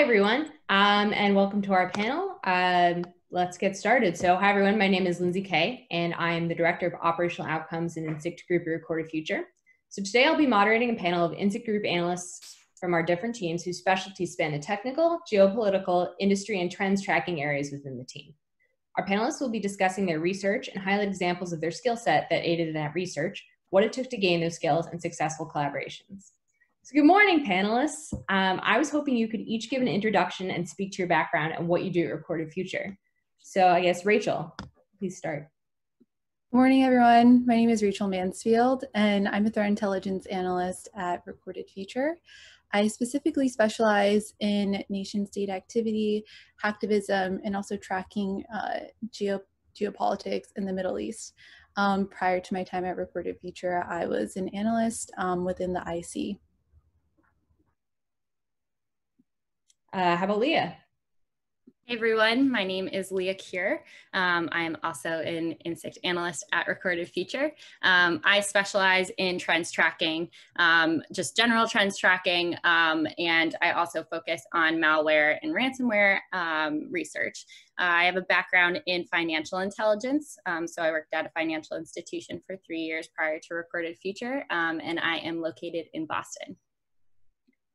Hi, everyone, um, and welcome to our panel. Um, let's get started. So, hi, everyone. My name is Lindsay Kaye, and I am the Director of Operational Outcomes in Insikt Group Recorded Future. So, today I'll be moderating a panel of Insikt Group analysts from our different teams whose specialties span the technical, geopolitical, industry, and trends tracking areas within the team. Our panelists will be discussing their research and highlight examples of their skill set that aided in that research, what it took to gain those skills, and successful collaborations. So good morning, panelists. Um, I was hoping you could each give an introduction and speak to your background and what you do at Recorded Future. So I guess, Rachael, please start. Morning, everyone. My name is Rachael Mansfield, and I'm a threat intelligence analyst at Recorded Future. I specifically specialize in nation state activity, hacktivism, and also tracking uh, geo geopolitics in the Middle East. Um, prior to my time at Recorded Future, I was an analyst um, within the IC. Uh, how about Lea? Hey everyone, my name is Lea Cure. Um, I am also an Insikt analyst at Recorded Future. Um, I specialize in trends tracking, um, just general trends tracking, um, and I also focus on malware and ransomware um, research. Uh, I have a background in financial intelligence, um, so I worked at a financial institution for three years prior to Recorded Future, and I am located in Boston.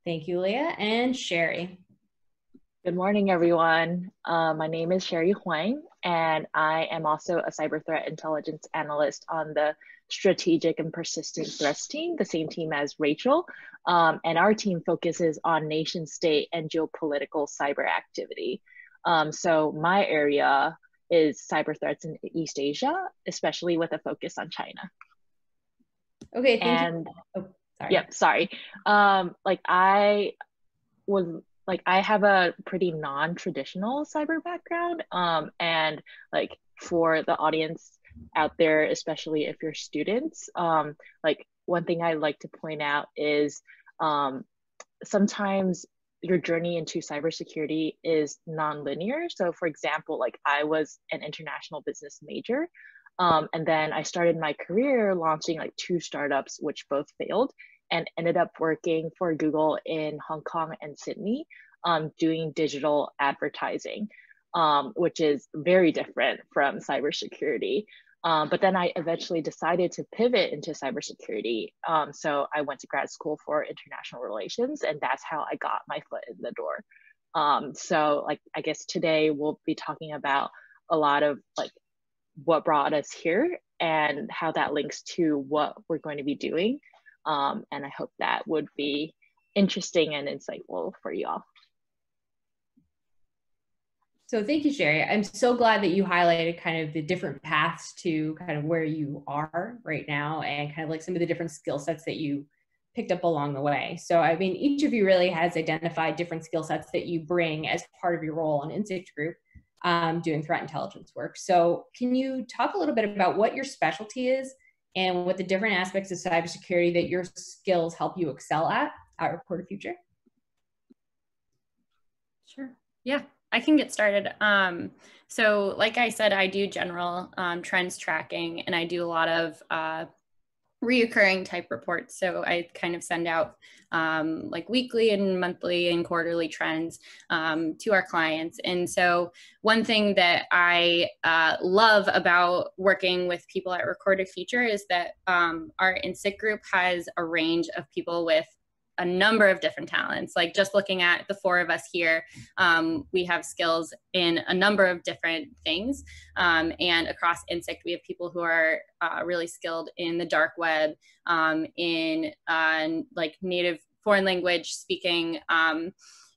Thank you, Lea. And Sherry. Good morning, everyone. Uh, my name is Sherry Huang, and I am also a cyber threat intelligence analyst on the strategic and persistent threats team, the same team as Rachael. Um, and our team focuses on nation state and geopolitical cyber activity. Um, so my area is cyber threats in East Asia, especially with a focus on China. Okay, and, oh, sorry. Yep, sorry. Um, like I was like I have a pretty non-traditional cyber background. Um, and like for the audience out there, especially if you're students, um, like one thing I like to point out is um, sometimes your journey into cybersecurity is non-linear. So for example, like I was an international business major, um, and then I started my career launching like two startups, which both failed and ended up working for Google in Hong Kong and Sydney, um, doing digital advertising, um, which is very different from cybersecurity. Um, but then I eventually decided to pivot into cybersecurity. Um, so I went to grad school for international relations, and that's how I got my foot in the door. Um, so, like, I guess today we'll be talking about a lot of like what brought us here and how that links to what we're going to be doing um, and I hope that would be interesting and insightful for you all. So thank you, Sherry. I'm so glad that you highlighted kind of the different paths to kind of where you are right now and kind of like some of the different skill sets that you picked up along the way. So I mean, each of you really has identified different skill sets that you bring as part of your role on Insikt Group um, doing threat intelligence work. So can you talk a little bit about what your specialty is and what the different aspects of cybersecurity that your skills help you excel at at Recorded Future? Sure. Yeah, I can get started. Um, so, like I said, I do general um, trends tracking and I do a lot of uh, reoccurring type reports. So I kind of send out um, like weekly and monthly and quarterly trends um, to our clients. And so one thing that I uh, love about working with people at Recorded Future is that um, our Insikt group has a range of people with a number of different talents. Like just looking at the four of us here, um, we have skills in a number of different things. Um, and across Insikt, we have people who are uh, really skilled in the dark web, um, in uh, like native foreign language speaking, um,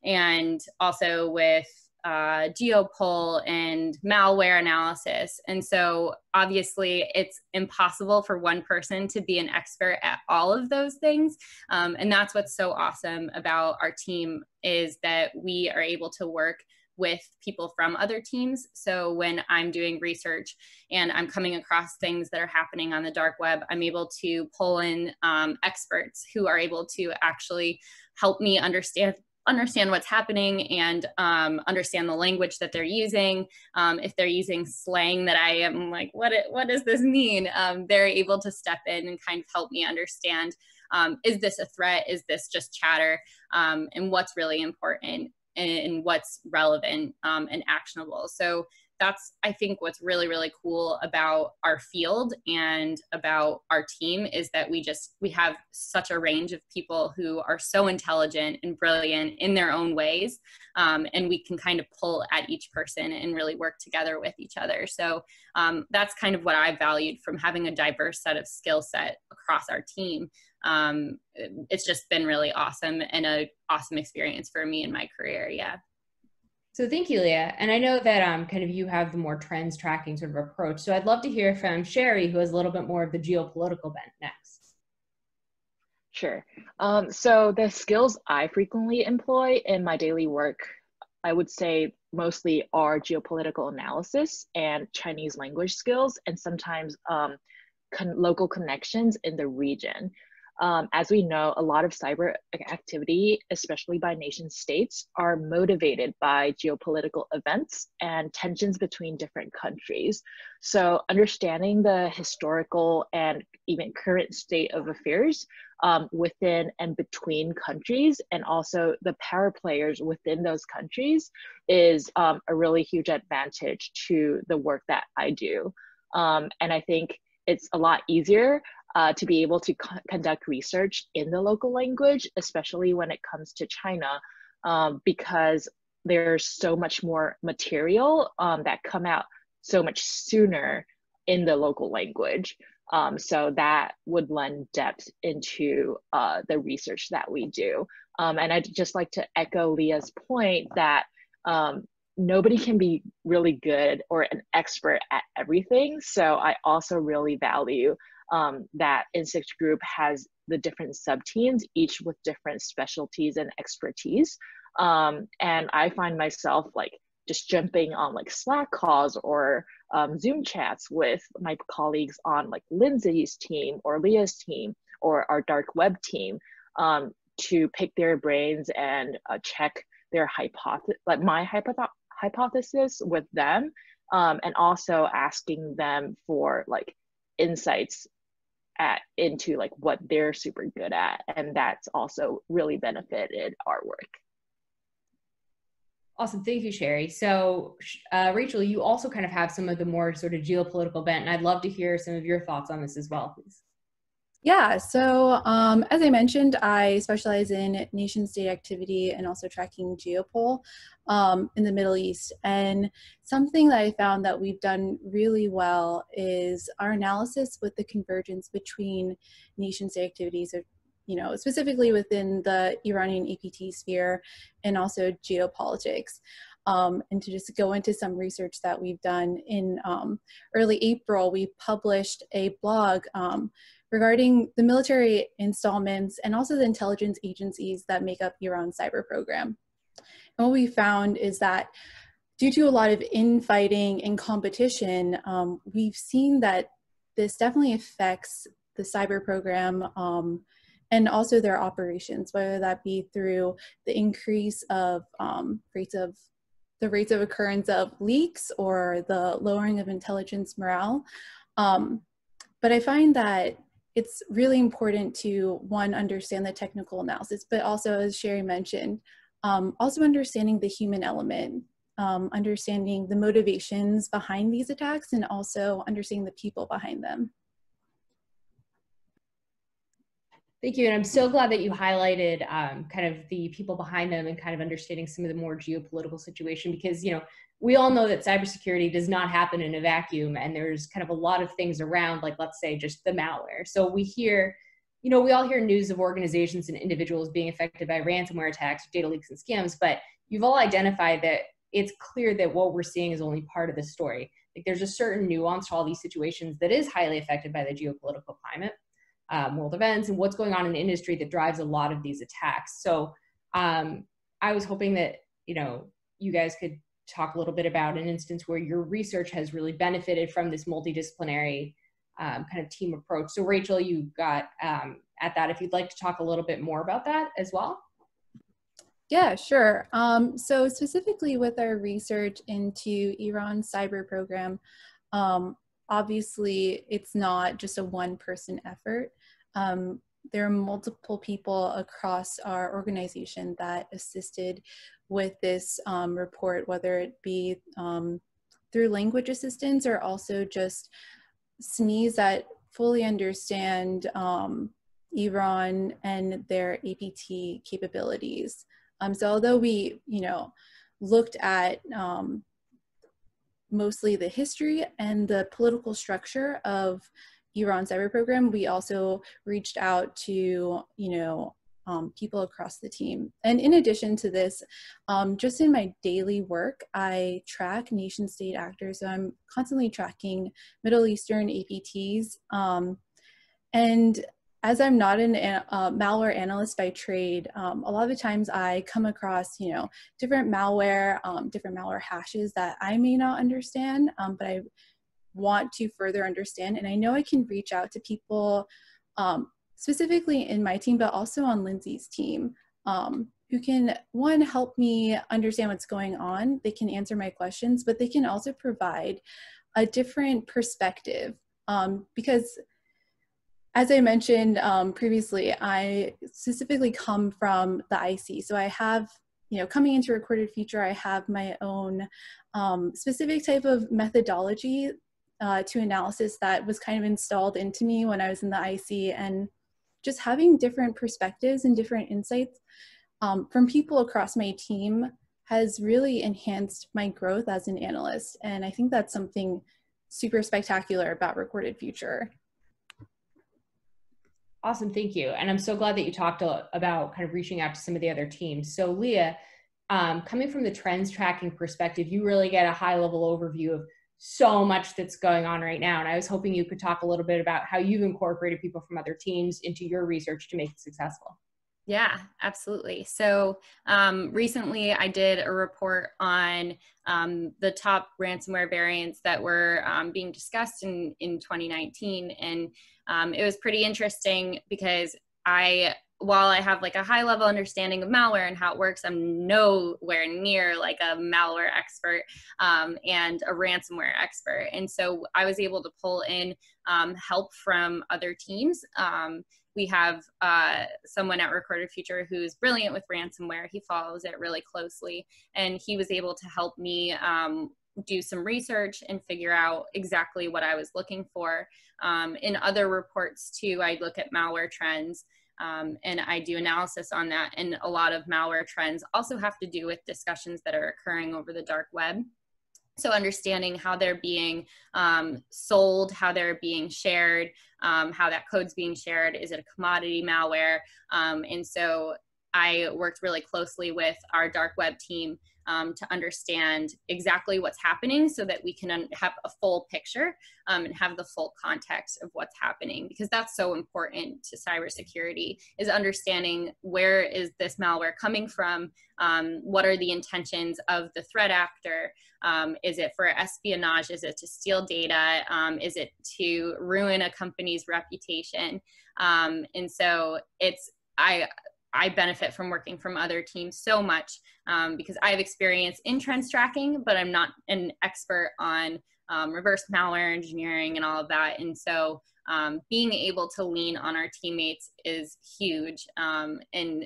and also with uh, geopol and malware analysis. And so obviously it's impossible for one person to be an expert at all of those things. Um, and that's what's so awesome about our team is that we are able to work with people from other teams. So when I'm doing research and I'm coming across things that are happening on the dark web, I'm able to pull in um, experts who are able to actually help me understand understand what's happening and um, understand the language that they're using. Um, if they're using slang that I am like, what, what does this mean? Um, they're able to step in and kind of help me understand, um, is this a threat? Is this just chatter? Um, and what's really important? and what's relevant um, and actionable. So that's i think what's really really cool about our field and about our team is that we just we have such a range of people who are so intelligent and brilliant in their own ways um, and we can kind of pull at each person and really work together with each other. So um, that's kind of what i valued from having a diverse set of skill set across our team. Um, it's just been really awesome and a awesome experience for me in my career yeah so thank you, Lea. And I know that um, kind of you have the more trends tracking sort of approach. So I'd love to hear from Sherry, who has a little bit more of the geopolitical bent next. Sure. Um, so the skills I frequently employ in my daily work, I would say mostly are geopolitical analysis and Chinese language skills, and sometimes um, con local connections in the region. Um, as we know, a lot of cyber activity, especially by nation states, are motivated by geopolitical events and tensions between different countries. So, understanding the historical and even current state of affairs um, within and between countries, and also the power players within those countries, is um, a really huge advantage to the work that I do. Um, and I think it's a lot easier uh, to be able to co- conduct research in the local language, especially when it comes to China, um, because there's so much more material um, that come out so much sooner in the local language. Um, so that would lend depth into uh, the research that we do. Um, and I'd just like to echo Lea's point that um, nobody can be really good or an expert at everything. So I also really value um, that Insikt group has the different sub teams, each with different specialties and expertise. Um, and I find myself like just jumping on like Slack calls or um, Zoom chats with my colleagues on like Lindsay's team or Leah's team or our dark web team um, to pick their brains and uh, check their hypothesis, like my hypoth- hypothesis with them, um, and also asking them for like insights at into like what they're super good at and that's also really benefited our work. Awesome. Thank you sherry. So uh, rachael you also kind of have some of the more sort of geopolitical bent and i'd love to hear some of your thoughts on this as well please yeah, so um, as I mentioned, I specialize in nation state activity and also tracking geopol um, in the Middle East. And something that I found that we've done really well is our analysis with the convergence between nation state activities, or, you know, specifically within the Iranian APT sphere and also geopolitics. Um, and to just go into some research that we've done in um, early April, we published a blog um, regarding the military installments and also the intelligence agencies that make up Iran's cyber program. And what we found is that due to a lot of infighting and competition, um, we've seen that this definitely affects the cyber program um, and also their operations, whether that be through the increase of um, rates of the rates of occurrence of leaks or the lowering of intelligence morale. Um, but I find that it's really important to one understand the technical analysis but also as sherry mentioned um, also understanding the human element um, understanding the motivations behind these attacks and also understanding the people behind them Thank you. And I'm so glad that you highlighted um, kind of the people behind them and kind of understanding some of the more geopolitical situation because, you know, we all know that cybersecurity does not happen in a vacuum and there's kind of a lot of things around like let's say just the malware. So we hear you know we all hear news of organizations and individuals being affected by ransomware attacks data leaks and scams but you've all identified that it's clear that what we're seeing is only part of the story. Like there's a certain nuance to all these situations that is highly affected by the geopolitical climate um, world events and what's going on in the industry that drives a lot of these attacks. So um, i was hoping that you know you guys could talk a little bit about an instance where your research has really benefited from this multidisciplinary um, kind of team approach. So, Rachael, you got um, at that. If you'd like to talk a little bit more about that as well. Yeah, sure. Um, so, specifically with our research into Iran's cyber program, um, obviously it's not just a one person effort. Um, there are multiple people across our organization that assisted with this um, report, whether it be um, through language assistance or also just SMEs that fully understand um, Iran and their APT capabilities. Um, so although we, you know, looked at um, mostly the history and the political structure of Iran cyber program, we also reached out to, you know, um, people across the team. And in addition to this, um, just in my daily work, I track nation state actors. So I'm constantly tracking Middle Eastern APTs. Um, and as I'm not an uh, malware analyst by trade, um, a lot of the times I come across, you know, different malware, um, different malware hashes that I may not understand, um, but I want to further understand. And I know I can reach out to people um, specifically in my team, but also on Lindsay's team, um, who can, one, help me understand what's going on. They can answer my questions, but they can also provide a different perspective um, because as I mentioned um, previously, I specifically come from the IC. So I have, you know, coming into Recorded Future, I have my own um, specific type of methodology uh, to analysis that was kind of installed into me when I was in the IC. And just having different perspectives and different insights um, from people across my team has really enhanced my growth as an analyst. And I think that's something super spectacular about Recorded Future. Awesome, thank you. And I'm so glad that you talked about kind of reaching out to some of the other teams. So Lea, um, coming from the trends tracking perspective, you really get a high level overview of so much that's going on right now. And I was hoping you could talk a little bit about how you've incorporated people from other teams into your research to make it successful. Yeah, absolutely. So um, recently I did a report on um, the top ransomware variants that were um, being discussed in, in 2019. And um, it was pretty interesting because I while I have like a high level understanding of malware and how it works, I'm nowhere near like a malware expert um, and a ransomware expert. And so I was able to pull in um, help from other teams. Um, we have uh, someone at Recorded Future who's brilliant with ransomware. He follows it really closely, and he was able to help me um, do some research and figure out exactly what I was looking for. Um, in other reports, too, I look at malware trends um, and I do analysis on that. And a lot of malware trends also have to do with discussions that are occurring over the dark web. So understanding how they're being um, sold, how they're being shared, um, how that code's being shared. Is it a commodity malware? Um, and so I worked really closely with our dark web team um, to understand exactly what's happening so that we can have a full picture um, and have the full context of what's happening because that's so important to cybersecurity is understanding where is this malware coming from um, what are the intentions of the threat actor um, is it for espionage is it to steal data um, is it to ruin a company's reputation? Um, and so it's i I benefit from working from other teams so much um, because I have experience in trends tracking, but I'm not an expert on um, reverse malware engineering and all of that. And so um, being able to lean on our teammates is huge. Um, and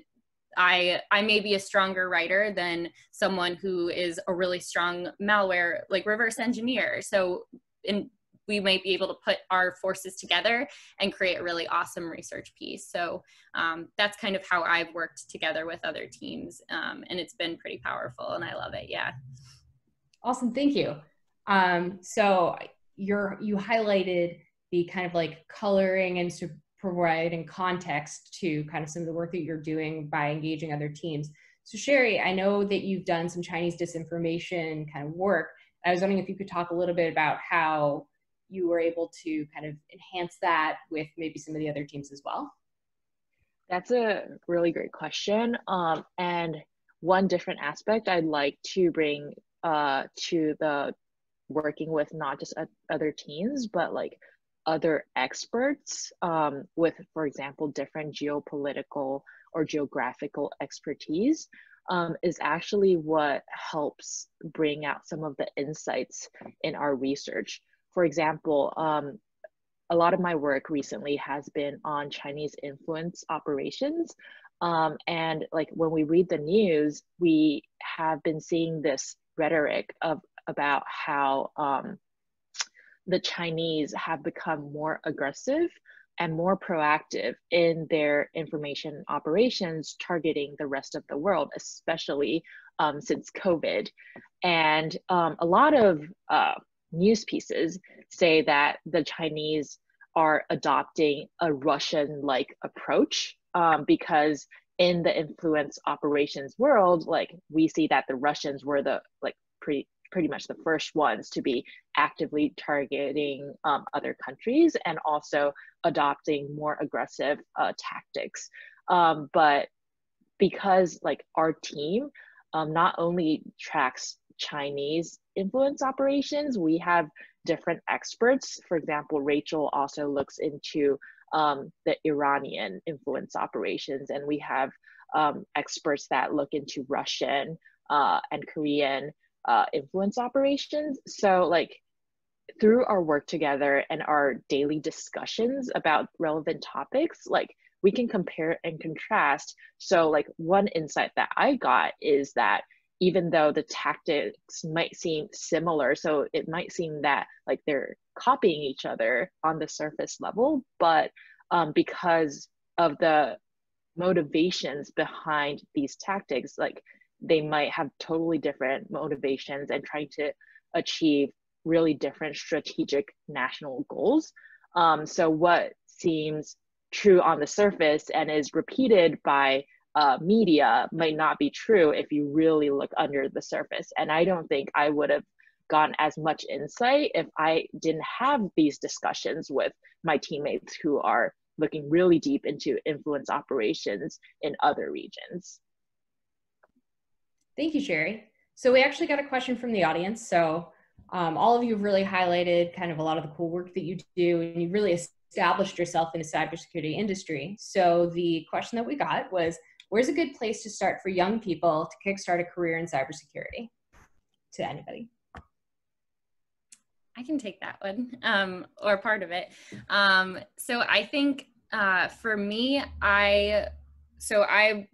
I I may be a stronger writer than someone who is a really strong malware like reverse engineer. So in we might be able to put our forces together and create a really awesome research piece. So um, that's kind of how I've worked together with other teams, um, and it's been pretty powerful, and I love it. Yeah. Awesome, thank you. Um, so you're you highlighted the kind of like coloring and providing context to kind of some of the work that you're doing by engaging other teams. So Sherry, I know that you've done some Chinese disinformation kind of work. I was wondering if you could talk a little bit about how you were able to kind of enhance that with maybe some of the other teams as well? That's a really great question. Um, and one different aspect I'd like to bring uh, to the working with not just other teams, but like other experts um, with, for example, different geopolitical or geographical expertise um, is actually what helps bring out some of the insights in our research for example, um, a lot of my work recently has been on Chinese influence operations Um, and like when we read the news, we have been seeing this rhetoric of about how um, the Chinese have become more aggressive and more proactive in their information operations targeting the rest of the world, especially um, since COVID. And um, a lot of uh, news pieces say that the Chinese are adopting a Russian like approach um, because in the influence operations world, like we see that the Russians were the like pretty pretty much the first ones to be actively targeting um, other countries and also adopting more aggressive uh, tactics. Um, but because like our team um, not only tracks Chinese influence operations, we have different experts. For example, Rachael also looks into um, the Iranian influence operations, and we have um, experts that look into Russian uh, and Korean uh, influence operations. So, like, through our work together and our daily discussions about relevant topics, like, we can compare and contrast. So, like, one insight that I got is that even though the tactics might seem similar, so it might seem that like they're copying each other on the surface level, but um, because of the motivations behind these tactics, like they might have totally different motivations and trying to achieve really different strategic national goals. Um, so what seems true on the surface and is repeated by uh, media might not be true if you really look under the surface. And I don't think I would have gotten as much insight if I didn't have these discussions with my teammates who are looking really deep into influence operations in other regions. Thank you, Sherry. So we actually got a question from the audience. So um, all of you have really highlighted kind of a lot of the cool work that you do, and you've really established yourself in the cybersecurity industry. So the question that we got was, where's a good place to start for young people to kickstart a career in cybersecurity? To anybody. I can take that one, um, or part of it. Um, so I think uh, for me, I so I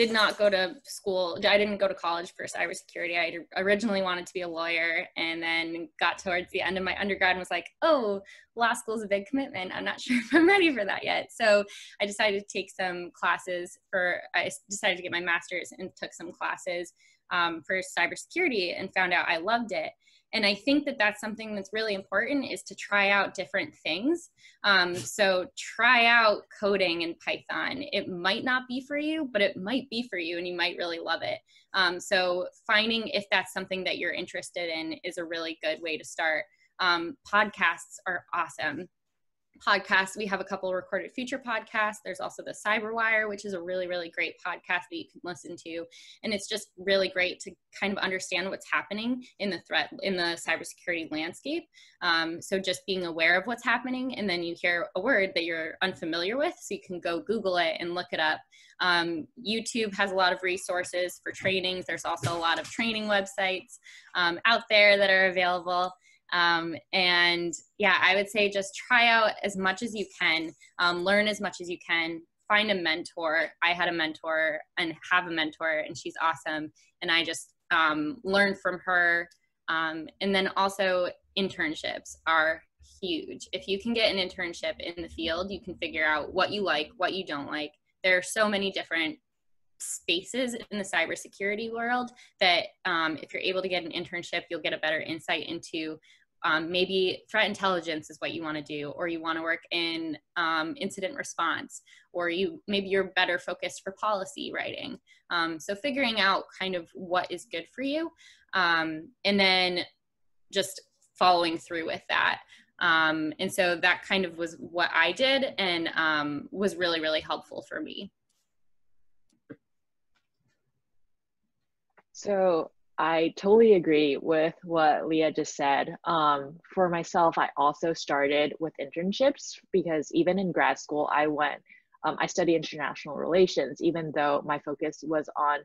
did not go to school. I didn't go to college for cybersecurity. I originally wanted to be a lawyer and then got towards the end of my undergrad and was like, oh, law school is a big commitment. I'm not sure if I'm ready for that yet. So I decided to take some classes for, I decided to get my master's and took some classes um, for cybersecurity and found out I loved it and i think that that's something that's really important is to try out different things. Um, so try out coding in python. It might not be for you but it might be for you and you might really love it. Um, so finding if that's something that you're interested in is a really good way to start. Um, podcasts are awesome podcasts. We have a couple recorded future podcasts. There's also the Cyberwire, which is a really, really great podcast that you can listen to. And it's just really great to kind of understand what's happening in the threat, in the cybersecurity landscape. Um, so just being aware of what's happening, and then you hear a word that you're unfamiliar with, so you can go Google it and look it up. Um, YouTube has a lot of resources for trainings. There's also a lot of training websites um, out there that are available. Um, and yeah, I would say just try out as much as you can, um, learn as much as you can, find a mentor. I had a mentor and have a mentor, and she's awesome. And I just um, learned from her. Um, and then also, internships are huge. If you can get an internship in the field, you can figure out what you like, what you don't like. There are so many different spaces in the cybersecurity world that um, if you're able to get an internship, you'll get a better insight into um, maybe threat intelligence is what you want to do or you want to work in um, incident response or you maybe you're better focused for policy writing. Um, so figuring out kind of what is good for you um, and then just following through with that. Um, and so that kind of was what i did and um, was really really helpful for me. So I totally agree with what Lea just said. Um, for myself, I also started with internships because even in grad school, I went, um, I studied international relations, even though my focus was on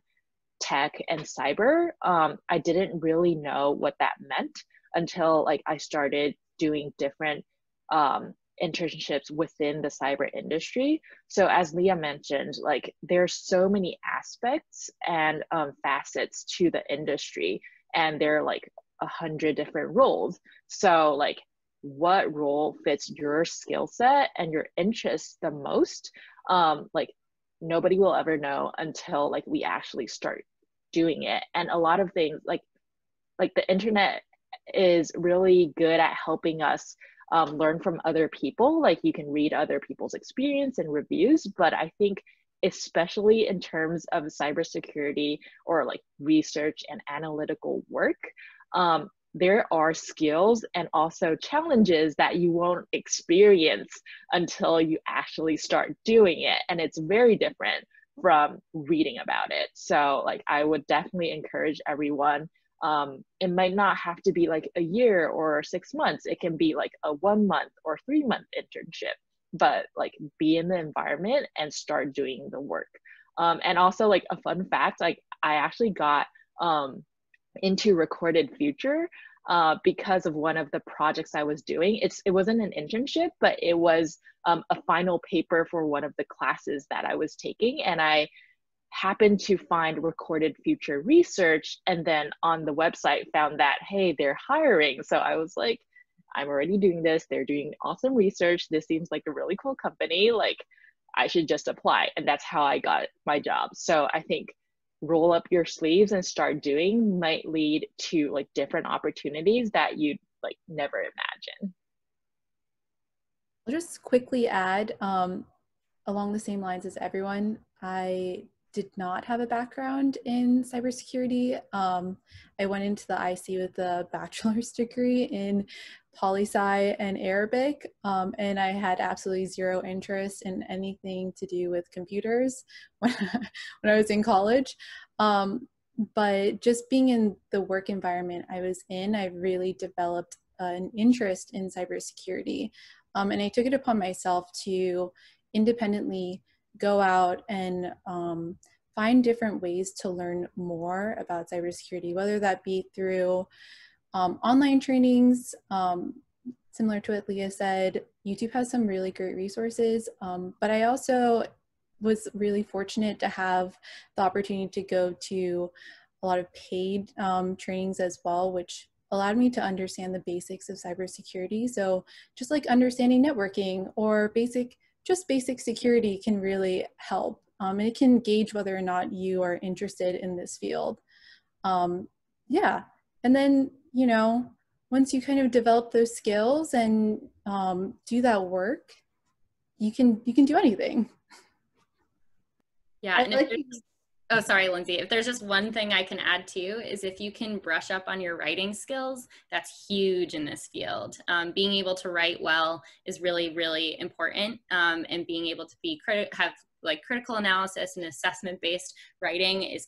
tech and cyber. Um, I didn't really know what that meant until like I started doing different um, internships within the cyber industry. So as Lea mentioned, like there's so many aspects and um, facets to the industry, and there are like a hundred different roles. So like what role fits your skill set and your interests the most? Um, like nobody will ever know until like we actually start doing it. And a lot of things like like the internet is really good at helping us um, learn from other people. Like you can read other people's experience and reviews, but I think especially in terms of cybersecurity or like research and analytical work, um, there are skills and also challenges that you won't experience until you actually start doing it. And it's very different from reading about it. So, like, I would definitely encourage everyone um, it might not have to be like a year or six months. It can be like a one month or three month internship but like be in the environment and start doing the work. Um, and also like a fun fact like i actually got um, into recorded future uh, because of one of the projects I was doing. It's it wasn't an internship, but it was um, a final paper for one of the classes that I was taking, and I happened to find recorded future research and then on the website found that hey they're hiring. So i was like i'm already doing this. They're doing awesome research. This seems like a really cool company. Like i should just apply. And that's how i got my job. So i think roll up your sleeves and start doing might lead to like different opportunities that you'd like never imagine. I'll just quickly add um, along the same lines as everyone i did not have a background in cybersecurity. Um, I went into the IC with a bachelor's degree in poli sci and Arabic, um, and I had absolutely zero interest in anything to do with computers when, when I was in college. Um, but just being in the work environment I was in, I really developed uh, an interest in cybersecurity. Um, and I took it upon myself to independently go out and um, find different ways to learn more about cybersecurity, whether that be through um, online trainings, um, similar to what Lea said, YouTube has some really great resources, um, but I also was really fortunate to have the opportunity to go to a lot of paid um, trainings as well, which allowed me to understand the basics of cybersecurity. So just like understanding networking or basic just basic security can really help. Um, and it can gauge whether or not you are interested in this field. Um, yeah, and then, you know, once you kind of develop those skills and um, do that work, you can you can do anything. Yeah, and like Oh, sorry, Lindsay. If there's just one thing I can add to is if you can brush up on your writing skills, that's huge in this field. Um, being able to write well is really, really important, um, and being able to be criti- have like critical analysis and assessment based writing is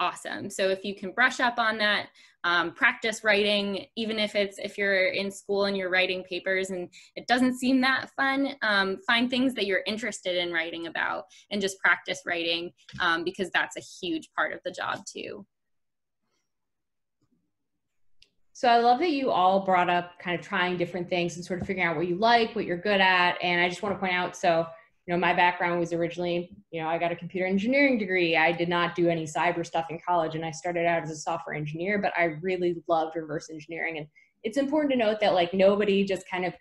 awesome. So if you can brush up on that, um, practice writing, even if it's if you're in school and you're writing papers and it doesn't seem that fun, um, find things that you're interested in writing about and just practice writing um, because that's a huge part of the job too. So I love that you all brought up kind of trying different things and sort of figuring out what you like, what you're good at. And I just want to point out so you know, my background was originally, you know, I got a computer engineering degree. I did not do any cyber stuff in college and I started out as a software engineer, but I really loved reverse engineering. And it's important to note that like nobody just kind of,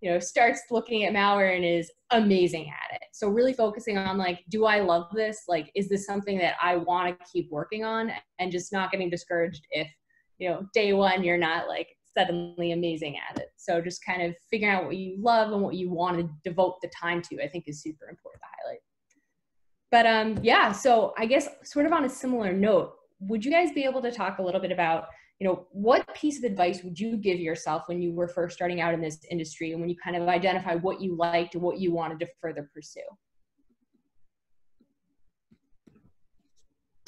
you know, starts looking at malware and is amazing at it. So really focusing on like, do I love this? Like, is this something that I want to keep working on and just not getting discouraged if, you know, day one you're not like suddenly amazing at it. So just kind of figuring out what you love and what you want to devote the time to, I think is super important to highlight. But um, yeah, so I guess sort of on a similar note, would you guys be able to talk a little bit about, you know, what piece of advice would you give yourself when you were first starting out in this industry and when you kind of identify what you liked and what you wanted to further pursue?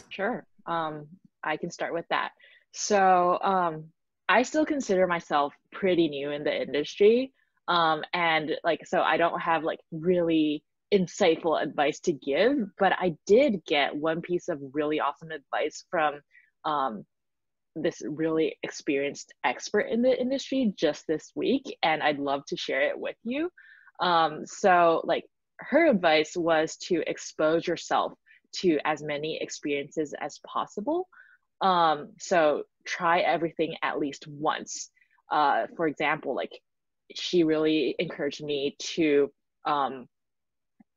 Sure. Um, I can start with that. So um, I still consider myself pretty new in the industry. Um, and like, so I don't have like really insightful advice to give, but I did get one piece of really awesome advice from um, this really experienced expert in the industry just this week, and I'd love to share it with you. Um, so like her advice was to expose yourself to as many experiences as possible. Um, so try everything at least once. Uh, for example, like she really encouraged me to um,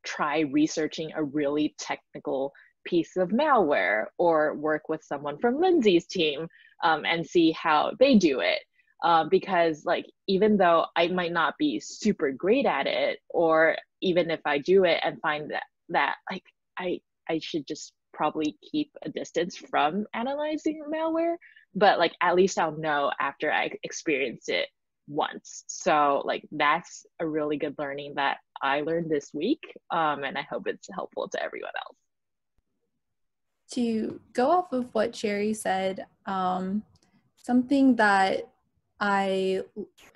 try researching a really technical piece of malware or work with someone from Lindsay's team um, and see how they do it. Uh, because like even though I might not be super great at it, or even if I do it and find that that like I I should just probably keep a distance from analyzing malware, but like at least I'll know after I experience it once. So like that's a really good learning that I learned this week, um, and I hope it's helpful to everyone else. To go off of what Sherry said, um, something that I,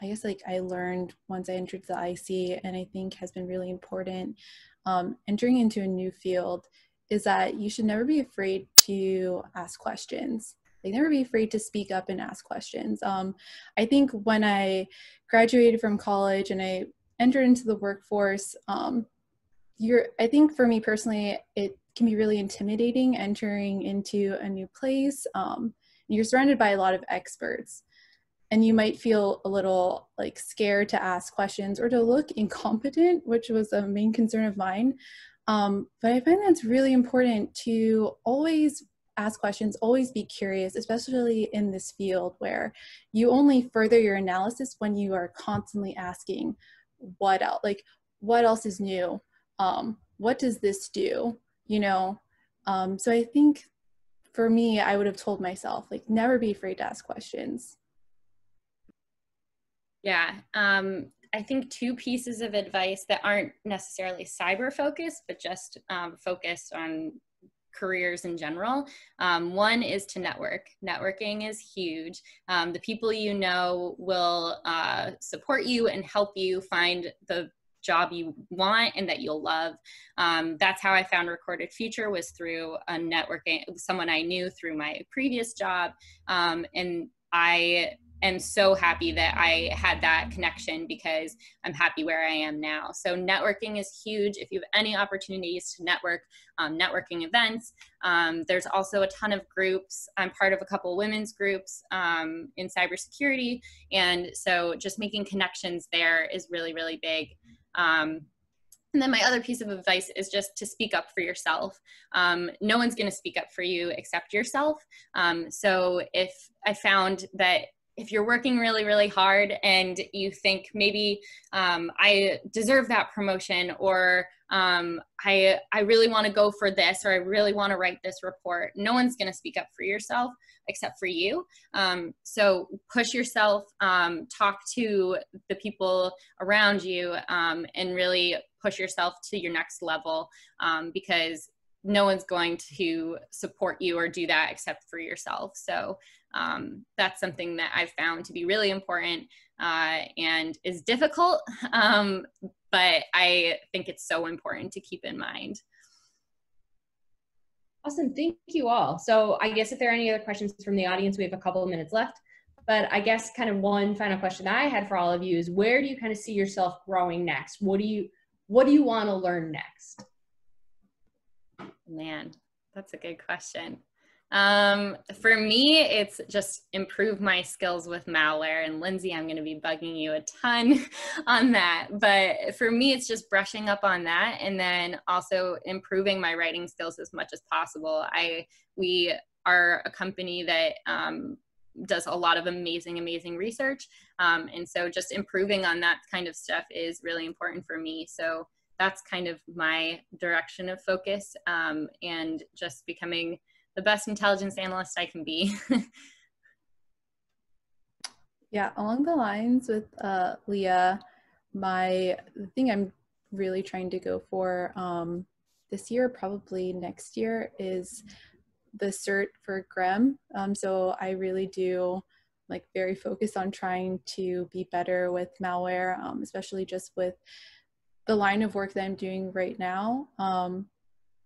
I guess like I learned once I entered the IC, and I think has been really important um, entering into a new field, is that you should never be afraid to ask questions. Like never be afraid to speak up and ask questions. Um, I think when I graduated from college and I entered into the workforce, um, you're, I think for me personally, it can be really intimidating entering into a new place. Um, you're surrounded by a lot of experts and you might feel a little like scared to ask questions or to look incompetent, which was a main concern of mine. Um, but I find that's really important to always ask questions, always be curious, especially in this field where you only further your analysis when you are constantly asking what else, like what else is new? Um, what does this do? You know, um, so I think for me, I would have told myself, like, never be afraid to ask questions. Yeah. Um, I think two pieces of advice that aren't necessarily cyber focused, but just um, focused on careers in general. Um, one is to network. Networking is huge. Um, the people you know will uh, support you and help you find the job you want and that you'll love. Um, that's how I found Recorded Future was through a networking, someone I knew through my previous job. Um, and I am so happy that I had that connection because I'm happy where I am now. So networking is huge. If you have any opportunities to network, um, networking events. Um, there's also a ton of groups. I'm part of a couple women's groups um, in cybersecurity, and so just making connections there is really really big. Um, and then my other piece of advice is just to speak up for yourself. Um, no one's going to speak up for you except yourself. Um, so if I found that if you're working really really hard and you think maybe um, i deserve that promotion or um, i i really want to go for this or i really want to write this report no one's going to speak up for yourself except for you. Um, so push yourself um, talk to the people around you um, and really push yourself to your next level um, because no one's going to support you or do that except for yourself so um, that's something that I've found to be really important uh, and is difficult, um, but I think it's so important to keep in mind. Awesome. Thank you all. So I guess if there are any other questions from the audience, we have a couple of minutes left. But I guess kind of one final question that I had for all of you is where do you kind of see yourself growing next? What do you what do you want to learn next? Man, that's a good question. Um, for me, it's just improve my skills with malware. And Lindsay, I'm going to be bugging you a ton on that. But for me, it's just brushing up on that and then also improving my writing skills as much as possible. I we are a company that um, does a lot of amazing, amazing research. Um, and so just improving on that kind of stuff is really important for me. So that's kind of my direction of focus um, and just becoming the best intelligence analyst I can be. yeah, along the lines with uh, Lea, my the thing I'm really trying to go for um, this year, probably next year, is the cert for GREM. Um, so I really do like very focused on trying to be better with malware, um, especially just with the line of work that I'm doing right now. Um,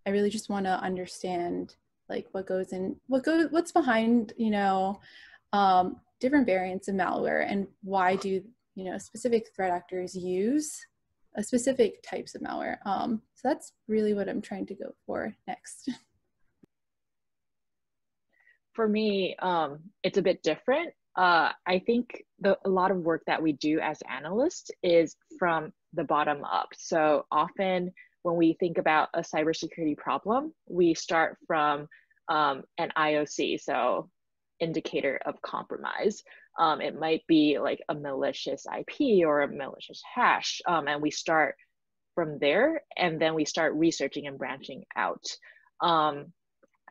I really just want to understand like what goes in what goes what's behind you know um, different variants of malware and why do you know specific threat actors use uh, specific types of malware. Um, so that's really what I'm trying to go for next. For me, um, it's a bit different. Uh, I think the, a lot of work that we do as analysts is from the bottom up. So often when we think about a cybersecurity problem, we start from um, an IOC, so indicator of compromise. Um, it might be like a malicious IP or a malicious hash, um, and we start from there, and then we start researching and branching out. Um,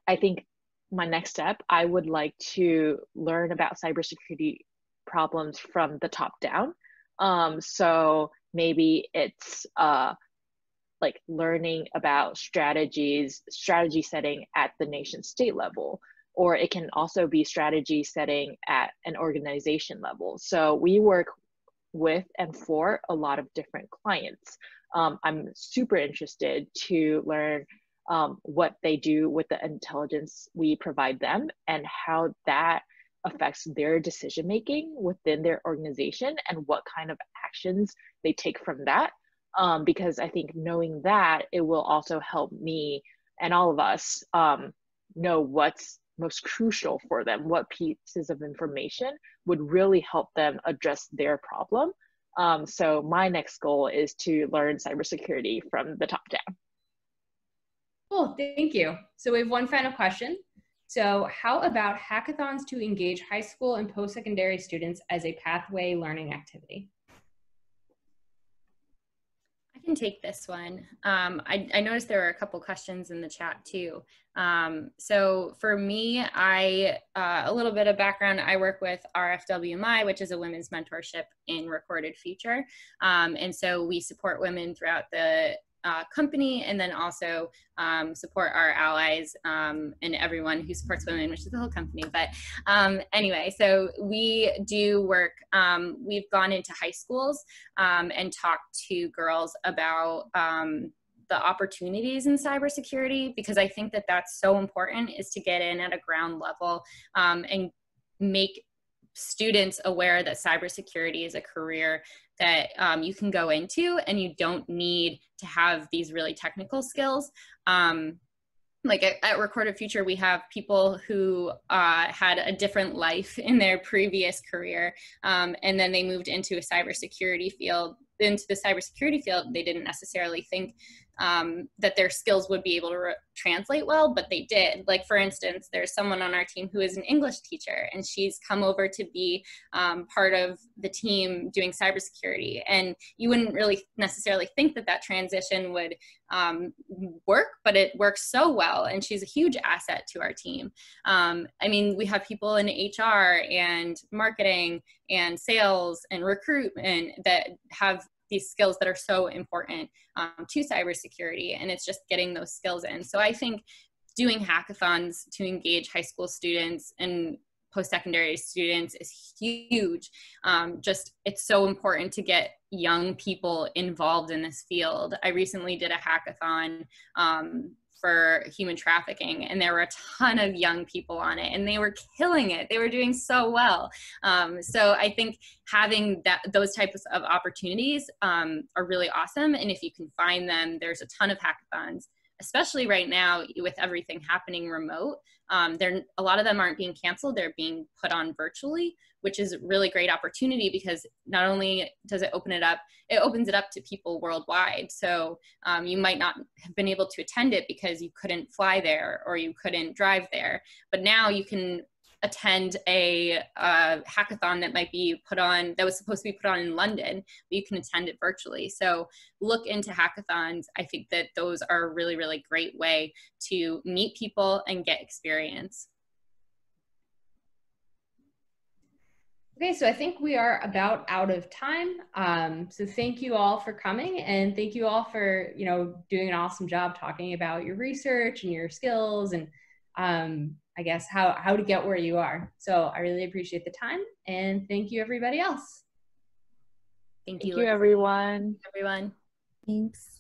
I think my next step, I would like to learn about cybersecurity problems from the top down. Um, so maybe it's uh, like learning about strategies, strategy setting at the nation state level, or it can also be strategy setting at an organization level. So we work with and for a lot of different clients. Um, I'm super interested to learn um, what they do with the intelligence we provide them and how that affects their decision making within their organization and what kind of actions they take from that um, because I think knowing that it will also help me and all of us um, know what's most crucial for them, what pieces of information would really help them address their problem. Um, so my next goal is to learn cybersecurity from the top down. Cool, thank you. So we have one final question. So how about hackathons to engage high school and post-secondary students as a pathway learning activity? I can take this one. Um, I, I, noticed there were a couple questions in the chat too. Um, so for me, I uh, a little bit of background. I work with RFWMI, which is a women's mentorship in recorded future, um, and so we support women throughout the uh, company and then also um, support our allies um, and everyone who supports women, which is the whole company. But um, anyway, so we do work, um, we've gone into high schools um, and talked to girls about um, the opportunities in cybersecurity because I think that that's so important is to get in at a ground level and make students aware that cybersecurity is a career that um, you can go into and you don't need to have these really technical skills. Um, like at, at, Recorded Future, we have people who uh, had a different life in their previous career, um, and then they moved into a cybersecurity field. Into the cybersecurity field, they didn't necessarily think um, that their skills would be able to re- translate well, but they did. Like, for instance, there's someone on our team who is an English teacher, and she's come over to be um, part of the team doing cybersecurity. And you wouldn't really necessarily think that that transition would um, work, but it works so well, and she's a huge asset to our team. Um, I mean, we have people in HR and marketing and sales and recruitment that have these skills that are so important um, to cybersecurity and it's just getting those skills in. So i think doing hackathons to engage high school students and post-secondary students is huge. Um, just it's so important to get young people involved in this field. I recently did a hackathon um, for human trafficking and there were a ton of young people on it and they were killing it. They were doing so well. Um, so i think having that those types of opportunities um, are really awesome and if you can find them there's a ton of hackathons especially right now with everything happening remote um, they're a lot of them aren't being canceled they're being put on virtually which is a really great opportunity because not only does it open it up it opens it up to people worldwide. So um, you might not have been able to attend it because you couldn't fly there or you couldn't drive there but now you can attend a uh, hackathon that might be put on that was supposed to be put on in london but you can attend it virtually. So look into hackathons. I think that those are a really really great way to meet people and get experience. Okay, so I think we are about out of time. Um, so thank you all for coming and thank you all for, you know, doing an awesome job talking about your research and your skills and um, I guess how, how to get where you are. So I really appreciate the time and thank you everybody else. Thank, thank you, you everyone. Everyone. Thanks.